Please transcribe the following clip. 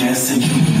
Jesse Jones.